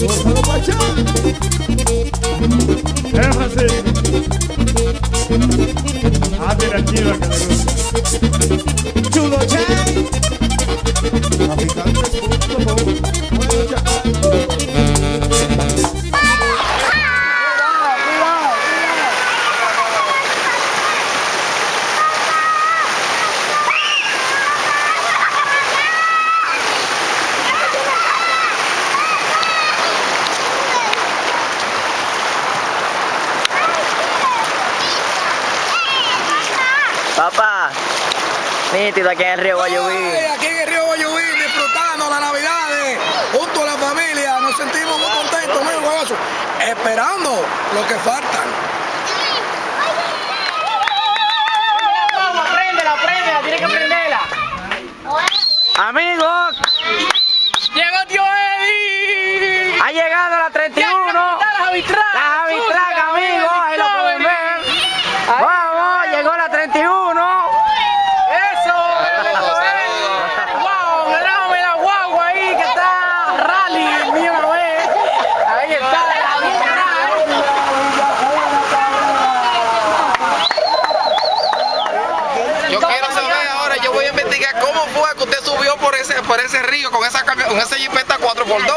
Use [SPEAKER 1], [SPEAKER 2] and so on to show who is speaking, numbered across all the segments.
[SPEAKER 1] Gózalo, Pachá.
[SPEAKER 2] Es así. Ah, mira,
[SPEAKER 3] nítido aquí en el río Guayubí.
[SPEAKER 4] Ay, aquí en el río Guayubí, disfrutando las navidades, junto a la familia, nos sentimos muy contentos, muy orgullosos, esperando lo que faltan.
[SPEAKER 3] Vamos, préndela, préndela, tiene que prenderla. Amigos,
[SPEAKER 4] ¡Llegó tío Eddie!
[SPEAKER 3] ha llegado la 31.
[SPEAKER 4] ¡La Javitrack!
[SPEAKER 3] La Javitrack, amigos, ahí lo pueden ver. Vamos, llegó la 31.
[SPEAKER 4] ¡Eso! ¡Eso es! ¡Wow! ¡Grábame la guagua ahí que está rally! ¡Mío una vez! Ahí está la Javitrack.
[SPEAKER 5] Yo quiero saber ahora, yo voy a investigar cómo fue que usted subió por ese, por ese río con esa con esa jipeta 4x2.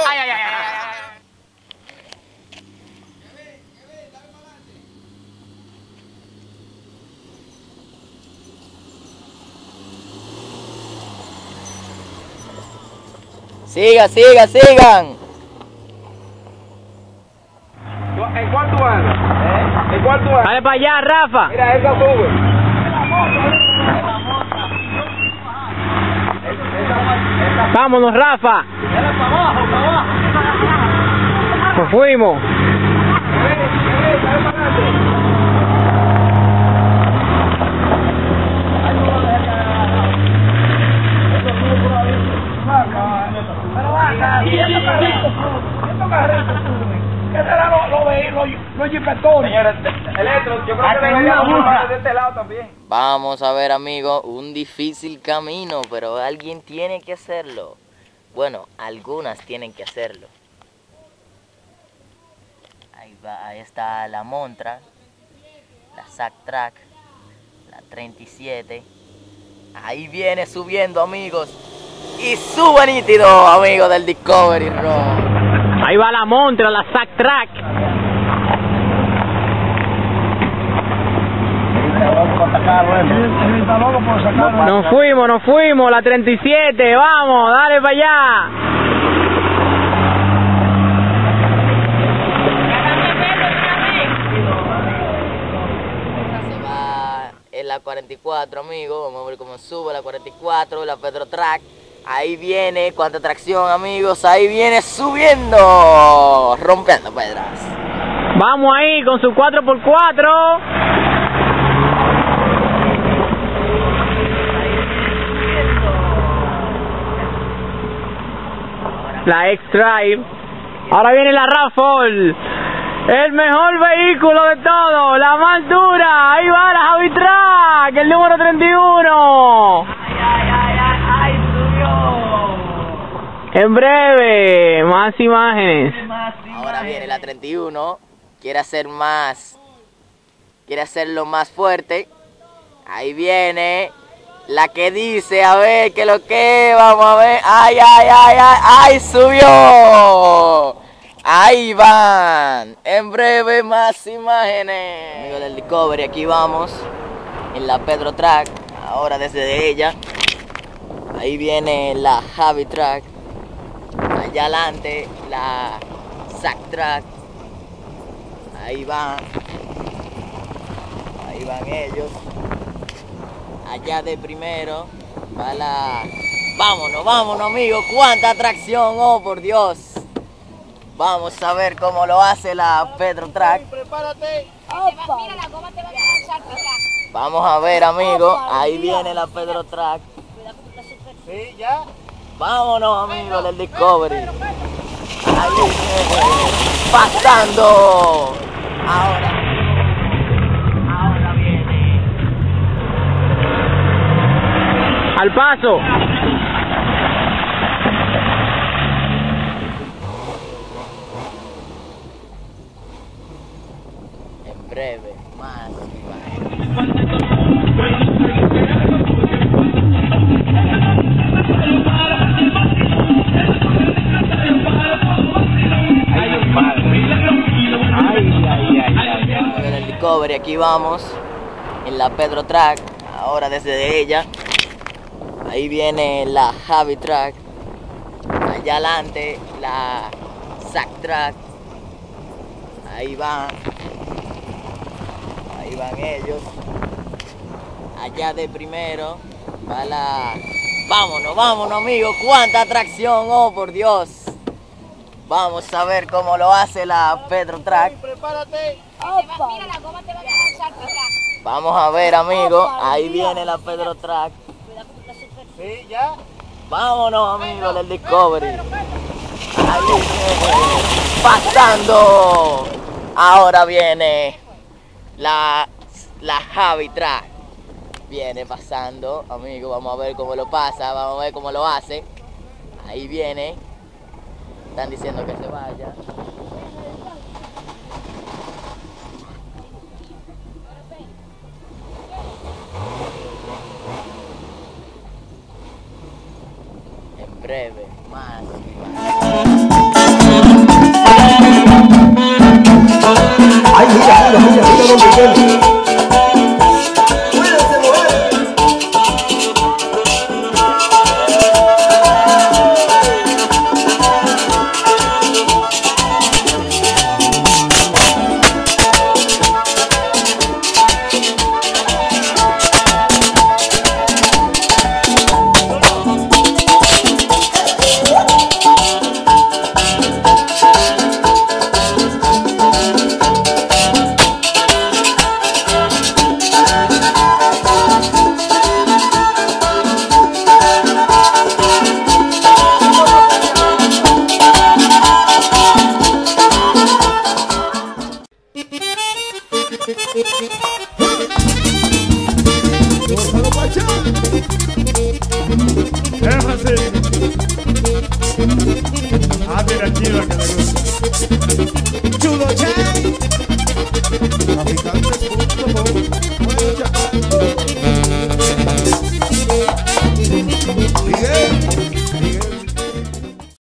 [SPEAKER 3] Siga, siga, sigan.
[SPEAKER 5] ¿En cuál tú andas? ¿En cuál tú andas?
[SPEAKER 3] Dale para allá, Rafa.
[SPEAKER 5] Mira, esa sube.
[SPEAKER 3] Vámonos, Rafa. Nos fuimos.
[SPEAKER 4] ¿Qué será lo, lo, de- lo, los jipetones?
[SPEAKER 5] Electro, yo creo que debería de este lado también.
[SPEAKER 3] Vamos a ver, amigos, un difícil camino, pero alguien tiene que hacerlo. Bueno, algunas tienen que hacerlo. Ahí, va, ahí está la Montra, la Sack Track, la 37. Ahí viene subiendo, amigos. Y sube nítido, amigos del Discovery Road. Ahí va la Montra, la Sack Track. Nos fuimos, nos fuimos, la 37, vamos, dale para allá. Se va en la 44, amigo. Vamos a ver cómo sube la 44, la Pedro Track. Ahí viene, cuánta tracción, amigos. Ahí viene subiendo, rompiendo pedras. Vamos ahí con su 4x4. La X-Drive. Ahora viene la Raffle. El mejor vehículo de todo, la más dura. Ahí va la Javitrack, el número 31. En breve, más imágenes. Ahora viene la 31. Quiere hacer más. Quiere hacerlo más fuerte. Ahí viene. La que dice, a ver, que lo que, vamos a ver. Ay, ay, ay, ay, ay, subió. Ahí van. En breve más imágenes. Amigos del Discovery, aquí vamos. En la Pedro Track. Ahora desde ella. Ahí viene la Javi Track. Allá adelante la Sack Track. Ahí van. Ahí van ellos. Allá de primero va la... Vámonos, vámonos amigos. Cuánta atracción, oh por Dios. Vamos a ver cómo lo hace la Pedro Track.
[SPEAKER 6] Mira, la goma te va a.
[SPEAKER 3] Vamos a ver amigos. Ahí viene la Pedro Track.
[SPEAKER 4] Sí, ya.
[SPEAKER 3] Vámonos amigos del Discovery. Ahí viene. Pasando. Al paso. En breve, más el aquí vamos en la Pedro Track, ahora desde ella. Ahí viene la Javi Track. Allá adelante la Zack Track. Ahí van. Ahí van ellos. Allá de primero va la... Vámonos, vámonos amigos. Cuánta atracción, oh por Dios. Vamos a ver cómo lo hace la Pedro Track.
[SPEAKER 1] Prepárate.
[SPEAKER 6] Mira, la goma te va a lanzar para acá.
[SPEAKER 3] Vamos a ver amigos. Ahí viene la Pedro Track.
[SPEAKER 1] Sí, ya.
[SPEAKER 3] Vámonos amigos del Discovery. Ahí viene. Pasando. Ahora viene la, la Javi Track. Viene pasando, amigos. Vamos a ver cómo lo pasa. Vamos a ver cómo lo hace. Ahí viene. Están diciendo que se vaya. Breve,
[SPEAKER 1] Chulo.